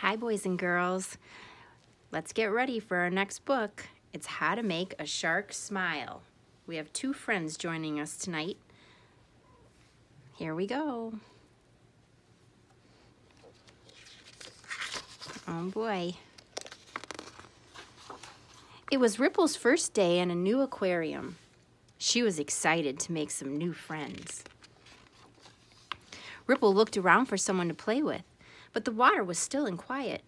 Hi, boys and girls. Let's get ready for our next book. It's How to Make a Shark Smile. We have two friends joining us tonight. Here we go. Oh boy. It was Ripple's first day in a new aquarium. She was excited to make some new friends. Ripple looked around for someone to play with, but the water was still and quiet.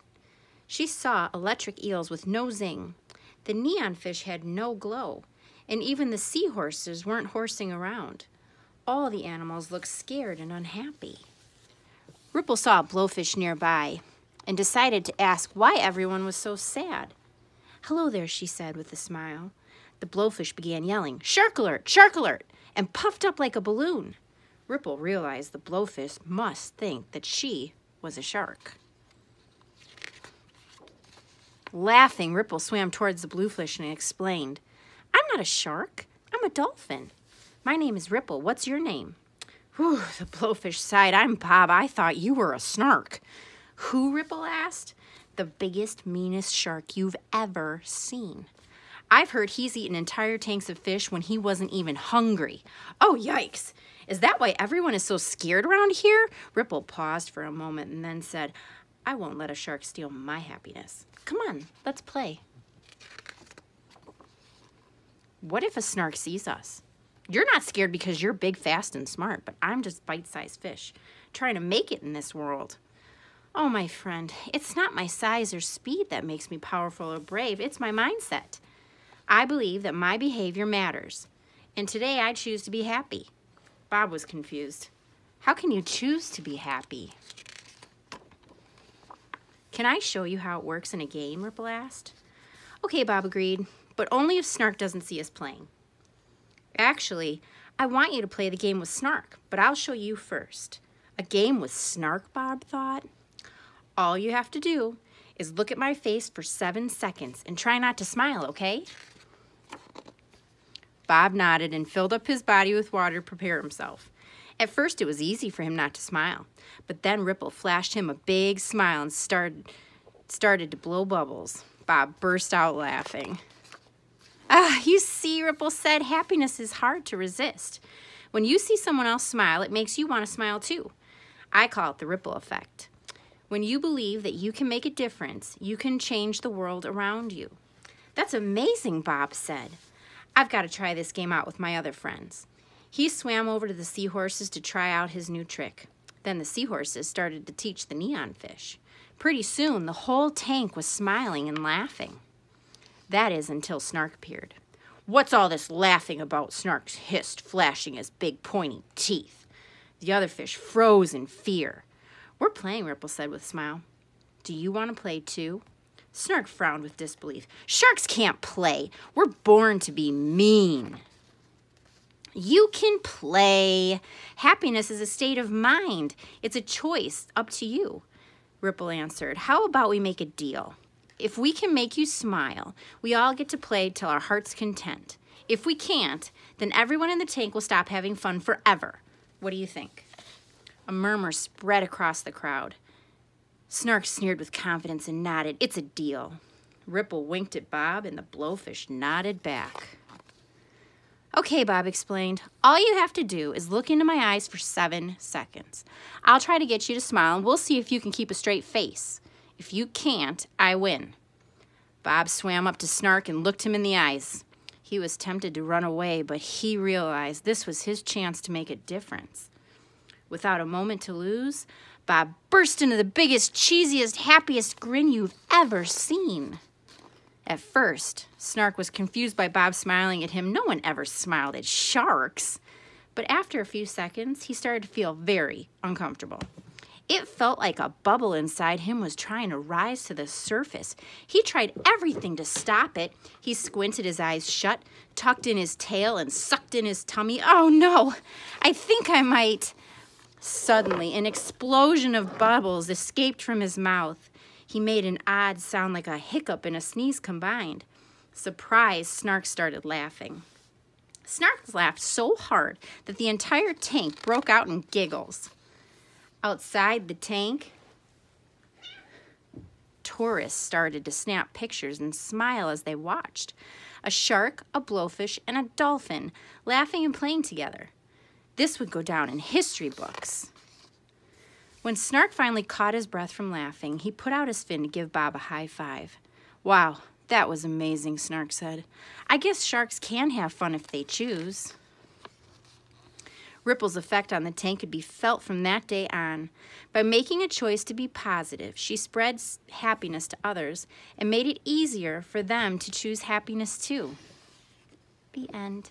She saw electric eels with no zing. The neon fish had no glow, and even the seahorses weren't horsing around. All the animals looked scared and unhappy. Ripple saw a blowfish nearby and decided to ask why everyone was so sad. Hello there, she said with a smile. The blowfish began yelling, Shark alert! Shark alert! and puffed up like a balloon. Ripple realized the blowfish must think that she was a shark. Laughing, Ripple swam towards the bluefish and explained, I'm not a shark. I'm a dolphin. My name is Ripple. What's your name? Whew, the blowfish sighed. I'm Bob. I thought you were a snark. Who, Ripple asked? The biggest, meanest shark you've ever seen. I've heard he's eaten entire tanks of fish when he wasn't even hungry. Oh, yikes. Is that why everyone is so scared around here? Ripple paused for a moment and then said, I won't let a shark steal my happiness. Come on, let's play. What if a snark sees us? You're not scared because you're big, fast, and smart, but I'm just bite-sized fish, trying to make it in this world. Oh, my friend, it's not my size or speed that makes me powerful or brave. It's my mindset. I believe that my behavior matters, and today I choose to be happy. Bob was confused. How can you choose to be happy? Can I show you how it works in a game, Ripple asked. Okay, Bob agreed, but only if Snark doesn't see us playing. Actually, I want you to play the game with Snark, but I'll show you first. A game with Snark, Bob thought. All you have to do is look at my face for seven seconds and try not to smile, okay? Bob nodded and filled up his body with water to prepare himself. At first, it was easy for him not to smile, but then Ripple flashed him a big smile and started, started to blow bubbles. Bob burst out laughing. Ah, you see, Ripple said, happiness is hard to resist. When you see someone else smile, it makes you want to smile too. I call it the ripple effect. When you believe that you can make a difference, you can change the world around you. That's amazing, Bob said. I've got to try this game out with my other friends. He swam over to the seahorses to try out his new trick. Then the seahorses started to teach the neon fish. Pretty soon, the whole tank was smiling and laughing. That is until Snark appeared. What's all this laughing about? Snark hissed, flashing his big pointy teeth. The other fish froze in fear. We're playing, Ripple said with a smile. Do you want to play too? Snark frowned with disbelief. Sharks can't play. We're born to be mean. You can play. Happiness is a state of mind. It's a choice, up to you. Ripple answered, How about we make a deal? If we can make you smile, we all get to play till our heart's content. If we can't, then everyone in the tank will stop having fun forever. What do you think? A murmur spread across the crowd. Snark sneered with confidence and nodded. It's a deal. Ripple winked at Bob, and the blowfish nodded back. Okay, Bob explained. All you have to do is look into my eyes for seven seconds. I'll try to get you to smile, and we'll see if you can keep a straight face. If you can't, I win. Bob swam up to Snark and looked him in the eyes. He was tempted to run away, but he realized this was his chance to make a difference. Without a moment to lose, Bob burst into the biggest, cheesiest, happiest grin you've ever seen. At first, Snark was confused by Bob smiling at him. No one ever smiled at sharks. But after a few seconds, he started to feel very uncomfortable. It felt like a bubble inside him was trying to rise to the surface. He tried everything to stop it. He squinted his eyes shut, tucked in his tail, and sucked in his tummy. Oh no, I think I might. Suddenly, an explosion of bubbles escaped from his mouth. He made an odd sound like a hiccup and a sneeze combined. Surprised, Snark started laughing. Snark laughed so hard that the entire tank broke out in giggles. Outside the tank, tourists started to snap pictures and smile as they watched. A shark, a blowfish, and a dolphin laughing and playing together. This would go down in history books. When Snark finally caught his breath from laughing, he put out his fin to give Bob a high five. Wow, that was amazing, Snark said. I guess sharks can have fun if they choose. Ripple's effect on the tank could be felt from that day on. By making a choice to be positive, she spread happiness to others and made it easier for them to choose happiness too. The end.